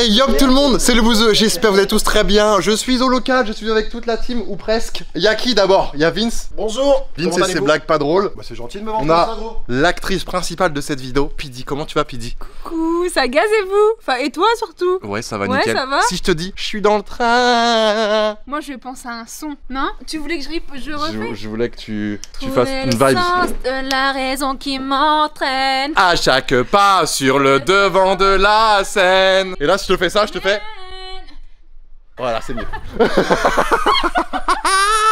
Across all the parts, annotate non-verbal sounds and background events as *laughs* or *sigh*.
Hey, yop tout le monde, c'est le bouseux, j'espère que vous êtes tous très bien. Je suis au local, je suis avec toute la team, ou presque. Y'a qui d'abord? Y'a Vince Bonjour Vince et ses blagues pas drôles. Bah c'est gentil de me vendre On a l'actrice principale de cette vidéo, Pidi. Comment tu vas, Pidi Coucou, ça gaz et vous Enfin, et toi surtout? Ouais, ça va Ouais, nickel. ça va? Si je te dis, je suis dans le train. Moi, je pense à un son, non? Tu voulais que je, rip- je refais? Je, je voulais que tu, fasses une le vibe. sens de la raison qui m'entraîne. À chaque pas sur le devant de la scène. Et là, si te fais ça, je te fais. Voilà, c'est mieux. *laughs*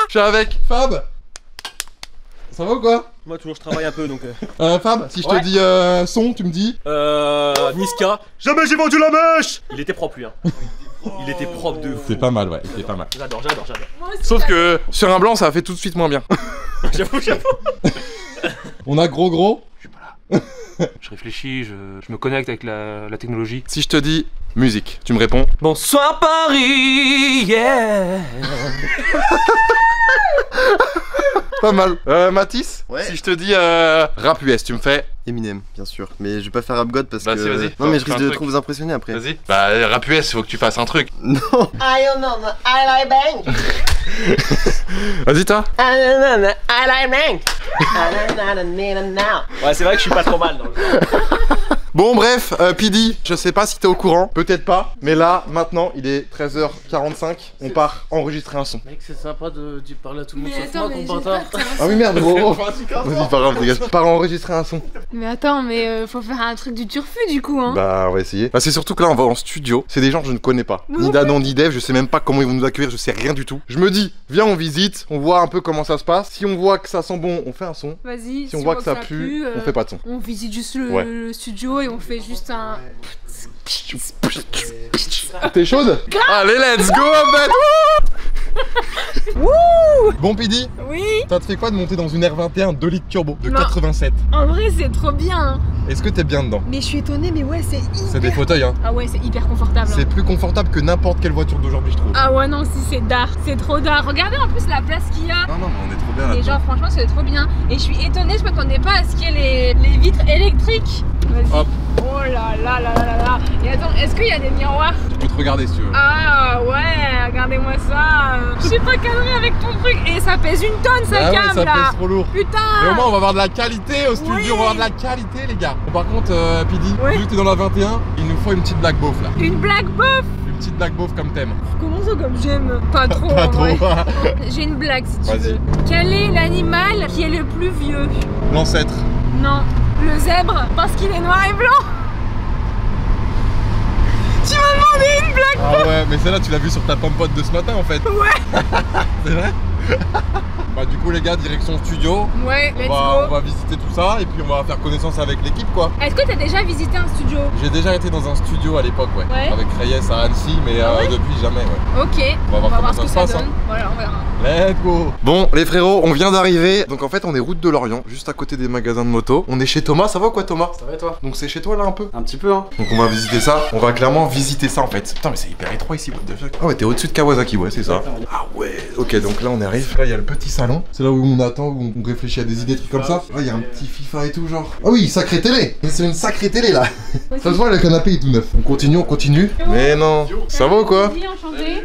je suis avec Fab. Ça va ou quoi? Moi toujours je travaille un peu donc. euh, euh, Fab, si je Ouais. te dis euh, son, tu me dis? Euh. Niska. Jamais j'ai vendu la mèche Il était propre lui hein. Il était propre de fou. C'est pas mal, ouais, c'est pas mal. J'adore, j'adore, j'adore. Sauf que sur un blanc, ça fait tout de suite moins bien. *laughs* J'avoue, j'avoue. On a gros gros. Je réfléchis, je, je me connecte avec la, la technologie. Si je te dis musique, tu me réponds. Bonsoir Paris, yeah *laughs* Pas mal. Euh, Mathis Ouais. Si je te dis euh, rap US, tu me fais Eminem, bien sûr. Mais je vais pas faire rap god parce Vas-y, que. vas-y. Non mais je risque un de truc. trop vous impressionner après. Vas-y. Bah, rap US, faut que tu fasses un truc. *laughs* Non I don't know, I like bang. *laughs* Vas-y, toi. I don't know, I like bang. I don't know, need it now. Ouais, c'est vrai que je suis pas trop mal dans le Bon, bref, euh, Pidi, je sais pas si t'es au courant, peut-être pas, mais là, maintenant, il est 13h45, on part enregistrer un son. Mec, c'est sympa de, de parler à tout le monde Mais sauf attends, moi, mais qu'on Ah oui, merde, gros. Vas-y, pas grave, dégage. Part enregistrer un son. Mais attends, mais euh, faut faire un truc du turfu du coup, hein Bah, on va essayer. Bah, c'est surtout que là, on va en studio. C'est des gens que je ne connais pas. Ni d'Adam, ni Dev, je sais même pas comment ils vont nous accueillir, je sais rien du tout. Je me dis, viens, on visite, on voit un peu comment ça se passe. Si on voit que ça sent bon, on fait un son. Vas-y, Si on voit que ça pue, euh, on fait pas de son. On visite juste le, Ouais. le studio et on fait juste un. T'es chaude? Allez, let's go, en fait Bon, Pidi, Oui ça te fait quoi de monter dans une R21 2 litres turbo de Non. 87 En vrai, c'est trop bien hein. Est-ce que t'es bien dedans Mais je suis étonnée, mais ouais, c'est hyper. C'est des fauteuils, hein. Ah ouais, c'est hyper confortable. hein. C'est plus confortable que n'importe quelle voiture d'aujourd'hui, je trouve. Ah ouais, non, si c'est dark, c'est trop dark. Regardez en plus la place qu'il y a. Non, non, mais on est trop bien Et là-dedans. genre, franchement, c'est trop bien. Et je suis étonnée, je m'attendais pas à ce qu'il y ait les, les vitres électriques. Vas-y. Hop. Oh là là là là là là. Et attends, est-ce qu'il y a des miroirs? Je peux te regarder si tu veux. Ah ouais, regardez-moi ça. Je suis pas cadré avec ton truc. Et ça pèse une tonne, sa Ah ouais, cam ça là. pèse trop lourd. Mais au Putain. moins, on va avoir de la qualité au studio, Oui. on va avoir de la qualité, les gars. Bon, par contre, euh, Pidi, Oui. vu que t'es dans la 21, il nous faut une petite blague beauf là. Une blague bof. Une petite blague beauf comme thème. Comment ça comme j'aime Pas trop. Pas trop. *laughs* J'ai une blague si tu veux. Quel est l'animal qui est le plus vieux? L'ancêtre. Non, le zèbre, parce qu'il est noir et blanc. Demandé une blague Ah ouais, mais celle-là, tu l'as vu sur ta pompote de ce matin en fait. Ouais. *laughs* C'est vrai? Bah, du coup, les gars, direction studio. Ouais, let's On va, on va visiter tout ça et puis on va faire connaissance avec l'équipe quoi. Est-ce que t'as déjà visité un studio? J'ai déjà été dans un studio à l'époque, ouais. Ouais. Avec Reyes à Annecy, mais Ah euh, ouais? depuis jamais, ouais. Ok, On va voir ce que ça passe, donne. hein. Voilà, on verra. Let's go Bon les frérots, on vient d'arriver. Donc en fait on est route de Lorient, juste à côté des magasins de moto. On est chez Thomas, ça va ou quoi Thomas? Ça va et toi? Donc c'est chez toi là un peu? Un petit peu, hein. Donc on va visiter ça, on va clairement visiter ça en fait. Putain mais c'est hyper étroit ici, what the fuck. Ah ouais t'es au-dessus de Kawasaki, ouais c'est ça. Ah ouais Ok donc là on arrive, là il y a le petit salon. C'est là où on attend, où on réfléchit à des idées, trucs comme ça. Là il y a un petit FIFA et tout genre. Ah oui, sacrée télé C'est une sacrée télé là Ça se voit le canapé est tout neuf. On continue, on continue. Mais non Ça va ou quoi.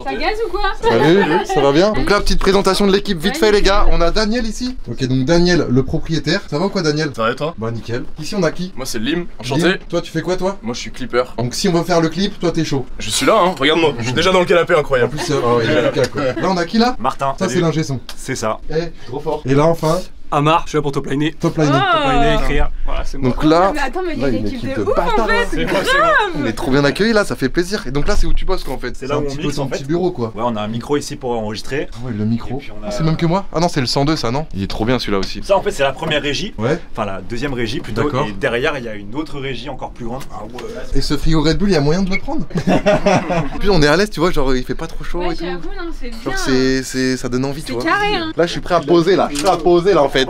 Ça gaz ou quoi Salut, ça va bien Donc là, petite présentation de l'équipe vite fait les gars, on a Daniel ici. Ok donc Daniel, le propriétaire. Ça va ou quoi Daniel Ça va et toi Bah nickel. Ici on a qui Moi c'est Lim, enchanté. Lim. Toi tu fais quoi toi Moi je suis clipper. Donc si on veut faire le clip, toi t'es chaud. Je suis là, hein, regarde-moi. Je suis déjà dans le canapé, En incroyable. plus, euh, oh, il est le cas, quoi. Là on a qui là Martin. Ça c'est l'ingé son. C'est ça. Eh, trop fort. Et là enfin, Amar, je suis là pour top liner. top line. Oh. Top liner, écrire. Voilà, c'est moi. Donc là, Mais attends, mais il y là, a une équipe de ouf bâtards, en fait. là. C'est moi, c'est moi. On est trop bien accueillis là, ça fait plaisir. Et donc là c'est où tu bosses quoi en fait C'est là un où on petit peu mixe, en fait. petit bureau quoi. Ouais, on a un micro ici pour enregistrer. Ah ouais, le micro. Ah, c'est même que moi? Ah non, c'est le 102 ça non? Il est trop bien celui-là aussi. Ça, en fait, c'est la première régie. Ouais. Enfin, la deuxième régie plutôt. D'accord. Et derrière, il y a une autre régie encore plus grande. Ah ouais. Et ce frigo Red Bull, il y a moyen de le prendre? *laughs* Puis on est à l'aise, tu vois, genre il fait pas trop chaud Ouais, et tout. j'avoue, non, c'est bien. Genre c'est, ça donne envie, tu C'est vois. carré, hein. Là je suis prêt à poser là, je suis prêt à poser là en fait.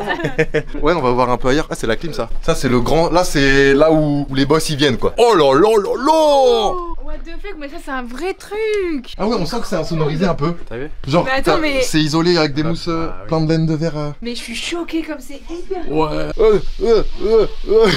Ouais, on va voir un peu ailleurs. Ah c'est la clim ça. Ça c'est le grand, là c'est là où, où les boss ils viennent quoi. Oh là là là là The fuck, mais ça c'est un vrai truc Ah ouais, on sent que c'est insonorisé un peu. T'as vu Genre, Mais attends, t'as- mais- c'est isolé avec des mousses, euh, Ah, oui. plein de laine de verre. euh. Mais je suis choquée comme c'est hyper... Ouais. Euh, euh, euh, euh.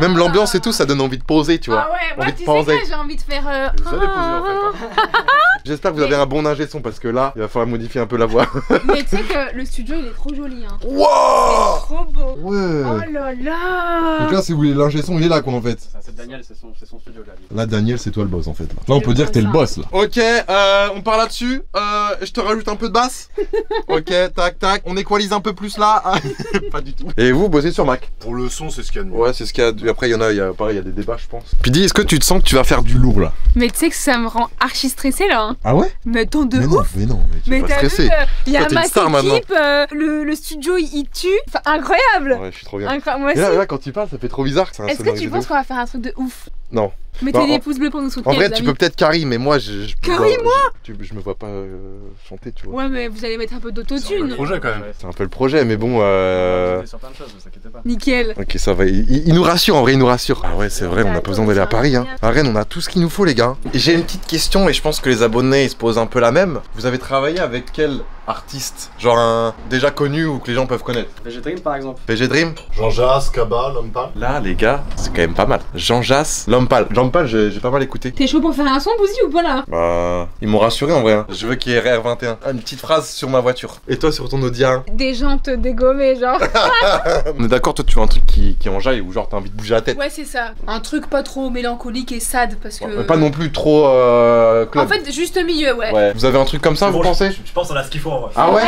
Même l'ambiance et tout, ça donne envie de poser, tu vois. Ah ouais, moi Envie de tu sais quoi, j'ai envie de faire... euh, Vous allez poser, en fait, hein. *laughs* J'espère que vous avez un bon ingé son parce que là, il va falloir modifier un peu la voix. *laughs* Mais tu sais que le studio il est trop joli hein. Wow Trop beau Ouais. Oh là là Donc là, si vous voulez l'ingé son, il est là, quoi, en fait. C'est Daniel, c'est son, c'est son studio là. Là, Daniel, c'est toi le boss, en fait. Là, là on peut dire que t'es le boss, là. Ok, euh, on part là-dessus. Euh, je te rajoute un peu de basse. *laughs* ok, tac, tac. On équalise un peu plus là. *laughs* Pas du tout. Et vous, bossez sur Mac Pour le son, c'est ce qu'il y a de mieux. Ouais, c'est ce qu'il y a. Après, il y en a, il y a, pareil, il y a des débats, je pense. Puis dis, est-ce que tu te sens que tu vas faire du lourd, là? Mais tu sais que ça me rend archi stressée là hein. Ah ouais? Mais attends de Mais ouf non, mais non, mais tu Mais t'as vu, stressé. euh, il y a ma équipe, euh, le, le studio il, tue Enfin incroyable Ouais, je suis trop bien. Incroyable, moi Et là, là, quand tu parles, ça fait trop bizarre. c'est Est-ce que tu de penses qu'on va faire un truc de ouf? Non. Mettez bah, des pouces bleus pour nous soutenir. En vrai, tu peux peut-être Karim, mais moi, je. je moi je, me vois pas euh, chanter, tu vois. Ouais, mais vous allez mettre un peu d'autotune. C'est un peu le projet quand même. C'est un peu le projet, mais bon. Euh... Sur plein de choses, ne vous inquiétez pas. Nickel. Ok, ça va. Il, nous rassure, en vrai, il nous rassure. Ah ouais, c'est vrai, on a pas besoin d'aller à Paris. Hein. À Rennes, on a tout ce qu'il nous faut, les gars. J'ai une petite question, et je pense que les abonnés, ils se posent un peu la même. Vous avez travaillé avec quel artiste? Genre un déjà connu ou que les gens peuvent connaître? PG Dream, par exemple. PG Dream Jean Jas, Kaba, Lompal. Là, les gars, c'est quand même pas mal. Jean Jas, Lompal j'ai pas mal écouté. T'es chaud pour faire un son, Bouzy, ou pas là? Bah, ils m'ont rassuré en vrai. Hein. Je veux qu'il y ait RR21. Ah, une petite phrase sur ma voiture. Et toi, sur ton Audi Des gens te dégommer, genre. *laughs* On est d'accord, toi, tu veux un truc qui, qui enjaille ou genre t'as envie de bouger la tête. Ouais, c'est ça. Un truc pas trop mélancolique et sad parce que. Pas non plus trop. Euh, en fait, juste milieu, ouais. ouais. Vous avez un truc comme ça, vous pensez? je, pense qu'on a ce qu'il faut en vrai. Ah ouais,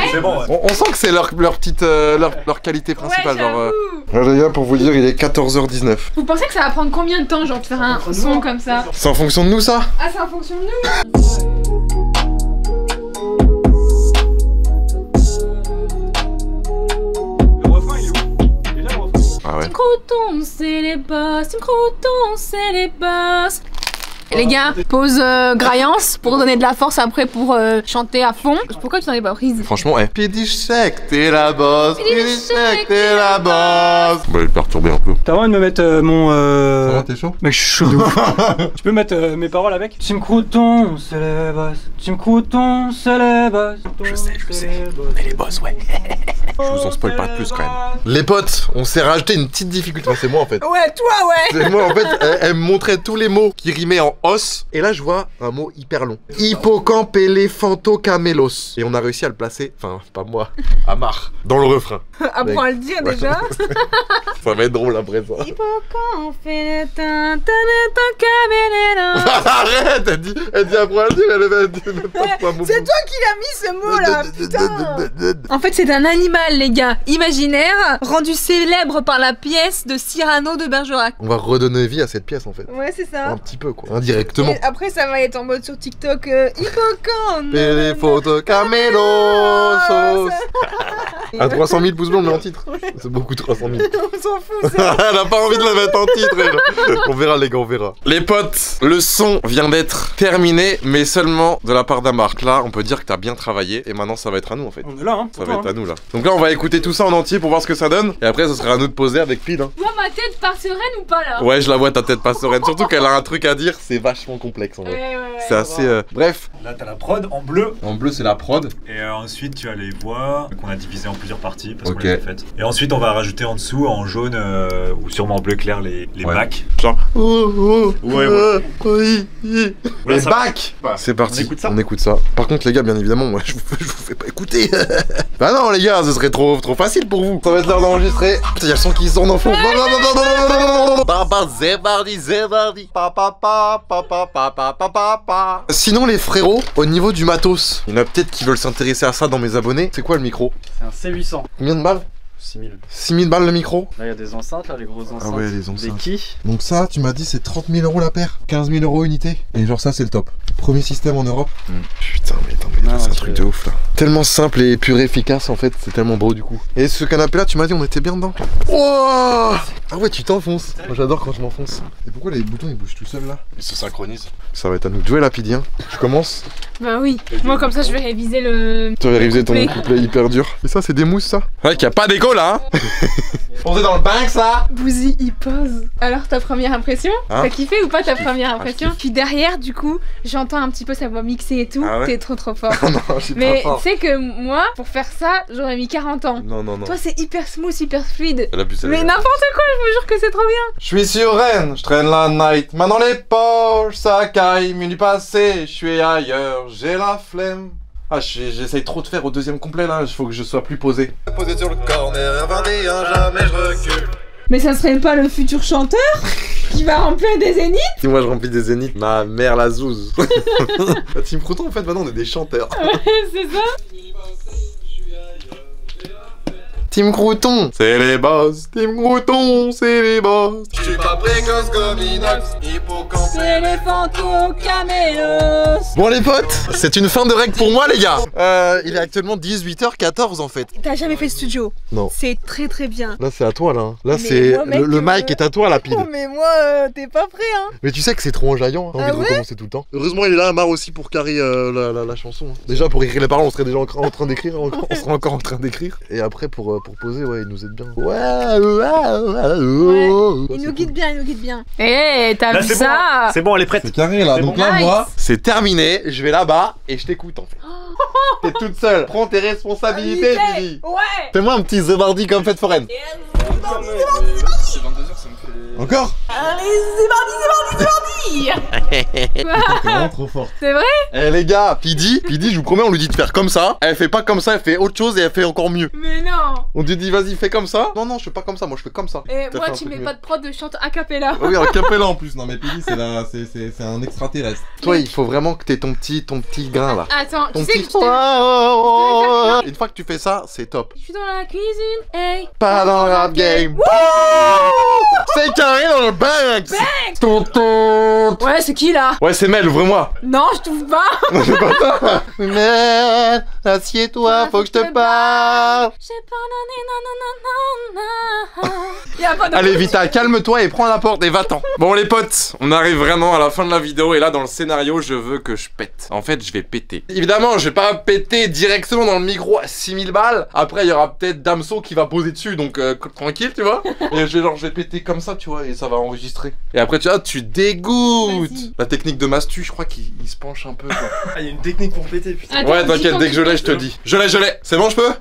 On, sent que c'est leur, leur petite. Euh, leur, leur, qualité principale, genre. Euh, gars, pour vous dire, il est 14h19. Vous pensez que ça va prendre combien de temps genre de faire un son comme ça C'est en fonction de nous ça Ah c'est en fonction de nous Le refrain il est où Déjà le refrain. Ah ouais. Team Crouton, c'est les boss. Team Crouton, c'est les boss. Les gars, pause euh, graillance pour donner de la force après pour euh, chanter à fond. Pourquoi tu t'en es pas prise? Franchement, eh. Pidichek, t'es la boss. Pidichek, t'es la boss. On va le perturber un peu. T'as envie de me mettre euh, mon. Ça Euh... va, t'es chaud? Mec, je suis chaud de ouf. *laughs* tu peux mettre euh, mes paroles avec? Team Crouton, c'est les boss. Team Crouton, c'est les boss. Je sais, je sais. Est les boss, ouais. *laughs* Je vous en spoil pas plus quand même. Les potes, on s'est rajouté une petite difficulté. Enfin, c'est moi en fait. Ouais, toi, ouais. C'est moi en fait, elle, elle me montrait tous les mots qui rimaient en os. Et là, je vois un mot hyper long. Hippocampe éléphantocamélos. Et on a réussi à le placer, enfin, pas moi, *laughs* Amar, dans le refrain. Apprends à le dire Ouais. déjà. *laughs* Ça va être drôle après ça. Hippocampe le caméléon. *laughs* Arrête, elle dit, elle dit après elle dit, elle avait dit, pas mon C'est toi qui l'as mis ce mot là, putain. En fait, c'est un animal, les gars, imaginaire, rendu célèbre par la pièce de Cyrano de Bergerac. On va redonner vie à cette pièce en fait. Ouais, c'est ça. Un petit peu quoi, indirectement. Et après, ça va être en mode sur TikTok. Euh, *laughs* Hippocampe. Éléphantocamélos. À 300 000 pouces bleus, on met en titre. C'est beaucoup 300 000. *laughs* On s'en fout, ça. *laughs* Elle a pas envie de la mettre en titre. elle. On verra les gars, on verra. Les potes, le son vient d'être terminé, mais seulement de la part d'Amar. Là, on peut dire que t'as bien travaillé, et maintenant ça va être à nous en fait. On est là, hein. Ça va toi, être à nous là. Donc là, on va écouter tout ça en entier pour voir ce que ça donne, et après, ce sera à nous de poser avec pile. Hein. Vois ma tête part sereine ou pas là? Ouais, je la vois ta tête pas sereine. Surtout qu'elle a un truc à dire, c'est vachement complexe en vrai. C'est assez. Euh, bref. Là, t'as la prod en bleu. En bleu, c'est la prod. Et euh, ensuite, tu as les voix qu'on a divisées en plusieurs parties parce qu'on les. Et ensuite, on va rajouter en dessous, en jaune euh, ou sûrement en bleu clair, les, bacs. Genre. Ouais, les bacs bah, C'est parti. On écoute, ça. Par contre, les gars, bien évidemment, moi, *laughs* je vous, fais pas écouter. *laughs* bah non, les gars, ce serait trop, trop facile pour vous. Ça va être l'heure d'enregistrer. Putain, y'a le son qui sort en fond. non, non. mardi, c'est mardi. Papa, papa. Sinon les frérots, au niveau du matos, il y en a peut-être qui veulent s'intéresser à ça dans mes abonnés. C'est quoi le micro C'est un C800. Combien de balles 6000. 6000 balles le micro Là, il y a des enceintes, là, les grosses enceintes. Ah ouais, les Des enceintes. qui Donc ça, tu m'as dit, c'est 30 000 euros la paire. 15 000 euros unité. Et genre ça, c'est le top. Premier système en Europe. Putain, mais attends, mais c'est un truc de ouf là Tellement simple et pur et efficace en fait, c'est tellement beau du coup. Et ce canapé là, tu m'as dit on était bien dedans Wow Ah ouais, tu t'enfonces. Moi j'adore quand je m'enfonce. Et pourquoi les boutons ils bougent tout seuls là? Ils se synchronisent. Ça va être à nous de jouer lapidien. Je commence. Bah oui. Moi, comme ça, je vais réviser le. Tu vas réviser ton Couplet. hyper dur. Et ça, c'est des mousses, ça? Ouais, qu'il a pas d'écho là, hein *laughs* Posé dans le bain, ça Bouzy, il pose. Alors, ta première impression? Hein? T'as kiffé ou pas ta première je impression? Puis derrière, du coup, j'entends un petit peu sa voix mixée et tout. Ah ouais? T'es trop trop fort. *laughs* Non, je suis Mais tu sais que moi, pour faire ça, j'aurais mis 40 ans. Non, non, non. Toi, c'est hyper smooth, hyper fluide. Elle a pu Mais n'importe quoi, je vous jure que c'est trop bien. Je suis sur Rennes, je traîne la night, main dans les poches, ça caille, minuit passé, je suis ailleurs, j'ai la flemme. Ah, j'essaye trop de faire au deuxième complet là, il faut que je sois plus posé. Posé sur le corner, 21, jamais je recule. Mais ça serait pas le futur chanteur qui va remplir des zéniths Si moi je remplis des zéniths, ma mère la zouze. La *laughs* Team Crouton en fait maintenant on est des chanteurs. C'est ça Team Crouton, c'est les boss. Team Crouton, c'est les boss. Je suis pas précoce comme Inox, hippocampe. Éléphant au camélos Bon les potes, c'est une fin de règle pour moi les gars. Euh, il est actuellement 18h14 en fait. T'as jamais fait de studio Non. C'est très très bien. Là c'est à toi là. Là c'est le, le euh, mic est à toi lapide. Oh mais moi, euh, t'es pas prêt hein Mais tu sais que c'est trop enjaillant, j'ai envie Ah de ouais recommencer tout le temps. Heureusement il est là, Mar aussi pour carrer euh, la, la- la chanson. Déjà pour écrire les paroles on serait déjà en, en train d'écrire, encore- on serait encore en train d'écrire. Et après pour, euh, pour poser ouais il nous aide bien. Ouais, ouais, ouais, ouais. Il nous guide bien, il nous guide bien. Eh, t'as vu c'est ça hein. c'est bon, elle est prête. C'est carré là, donc bon. là Nice. moi c'est terminé, je vais là-bas et je t'écoute en fait. *laughs* T'es toute seule, prends tes responsabilités Bibi. Ouais Fais-moi un petit Zebardi comme fête foraine. Encore *laughs* T'es vraiment trop forte. C'est vrai Eh les gars, Pidi, Pidi, je vous promets, on lui dit de faire comme ça. Elle fait pas comme ça, elle fait autre chose et elle fait encore mieux. Mais non On lui dit vas-y, fais comme ça. Non, non, je fais pas comme ça, moi je fais comme ça. Et T'as moi, tu mets pas de prod de chante a cappella. Ah oui, un *laughs* capella en plus. Non, mais Pidi, c'est la- c'est- c'est- c'est un extraterrestre. Toi, il faut vraiment que t'aies ton petit, ton petit grain là. Attends, Ton tu sais petit. que je. Une fois que tu fais ça, c'est top. Je suis dans la cuisine, hey Pas dans le rap game. C'est carré dans le Banks. Tonton. Ouais, c'est qui là? Ouais, c'est Mel, ouvre-moi. Non, je trouve pas *laughs* C'est pas. *laughs* Mel, assieds-toi, faut que je te parle. J'ai pas nanana, nanana. Y'a pas de Allez Vita, calme-toi et prends la porte et va-t'en. Bon les potes, on arrive vraiment à la fin de la vidéo et là dans le scénario je veux que je pète. En fait je vais péter. Évidemment je vais pas péter directement dans le micro à 6000 balles. Après il y aura peut-être Damso qui va poser dessus donc euh, tranquille tu vois. *laughs* Et je vais genre je vais péter comme ça tu vois et ça va enregistrer. Et après tu vois tu dégoûtes. La technique de Mastu je crois qu'il il se penche un peu. quoi. *laughs* Ah, il y a une technique pour péter, putain. Attends, ouais t'inquiète dès que je l'ai je te dis. Je l'ai je l'ai. C'est bon je peux?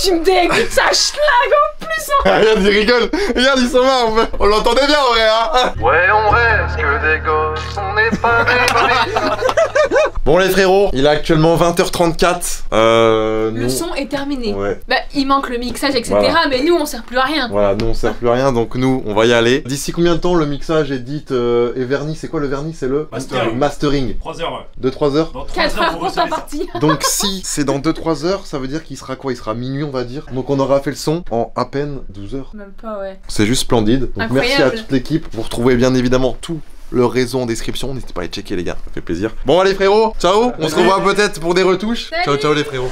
Tu me dégoûtes, ça schlag en plus hein. Regarde il rigole. Regarde ils sont marre. on peut- On l'entendait bien en vrai hein. Ouais on reste que des gosses. On n'est pas des *laughs* Bon les frérots, il est actuellement 20h34. Euh, Le nous- son est terminé. Ouais. Bah, il manque le mixage, etc. Voilà. Mais nous, on sert plus à rien. Voilà, nous on sert plus à rien, donc nous on va y aller. D'ici combien de temps le mixage est dit euh, et verni? C'est quoi le verni C'est le Mastering. mastering. 3 heures, ouais. 2-3 heures? Dans 3 4 heures, heures pour ta partie. Donc si c'est dans 2-3 heures, ça veut dire qu'il sera quoi? Il sera minuit on va dire. Donc on aura fait le son en à peine 12 heures. Même pas, ouais. C'est juste splendide. Donc merci à Incroyable. toute l'équipe. Vous retrouvez bien évidemment tout le réseau en description. N'hésitez pas à les checker les gars, ça fait plaisir. Bon allez frérots, ciao On se revoit peut-être pour des retouches. Ciao ciao les frérots.